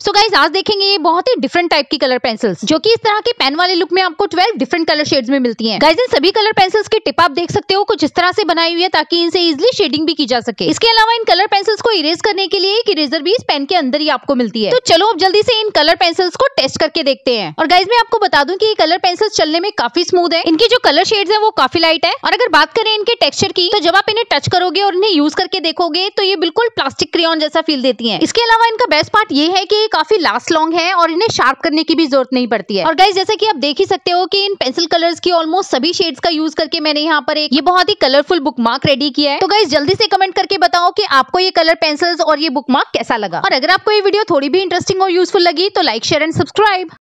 So guys आज देखेंगे ये बहुत ही डिफरेंट टाइप की कलर पेंसिल्स जो कि इस तरह के पेन वाले लुक में आपको 12 डिफरेंट कलर शेड्स में मिलती हैं। गाइज़ इन सभी कलर पेंसिल्स की टिप आप देख सकते हो, कुछ इस तरह से बनाई हुई है ताकि इनसे इजिली शेडिंग भी की जा सके। इसके अलावा इन कलर पेंसिल्स को इरेज करने के लिए एक इरेजर भी इस पेन के अंदर ही आपको मिलती है। तो चलो अब जल्दी से इन कलर पेंसिल्स को टेस्ट करके देखते हैं। और गाइज़ मैं आपको बता दूँ की ये कलर पेंसिल्स चलने में काफ़ी स्मूथ है। इनकी जो कलर शेड है वो काफ़ी लाइट है। और अगर बात करें इनके टेक्सचर की तो जब आप इन्हें टच करोगे और इन्हें यूज़ करके देखोगे तो ये बिल्कुल प्लास्टिक क्रियन जैसा फील देती है। इसके अलावा इनका बेस्ट पार्ट ये है की काफ़ी लास्ट लॉन्ग है और इन्हें शार्प करने की भी ज़रूरत नहीं पड़ती है। और गाइज़ जैसे कि आप देख ही सकते हो कि इन पेंसिल कलर्स की ऑलमोस्ट सभी शेड्स का यूज़ करके मैंने यहाँ पर एक, ये बहुत ही कलरफुल बुक मार्क रेडी किया है। तो गाइज़ जल्दी से कमेंट करके बताओ कि आपको ये कलर पेंसिल्स और ये बुक मार्क कैसा लगा। और अगर आपको ये वीडियो थोड़ी भी इंटरेस्टिंग और यूजफुल लगी तो लाइक शेयर एंड सब्सक्राइब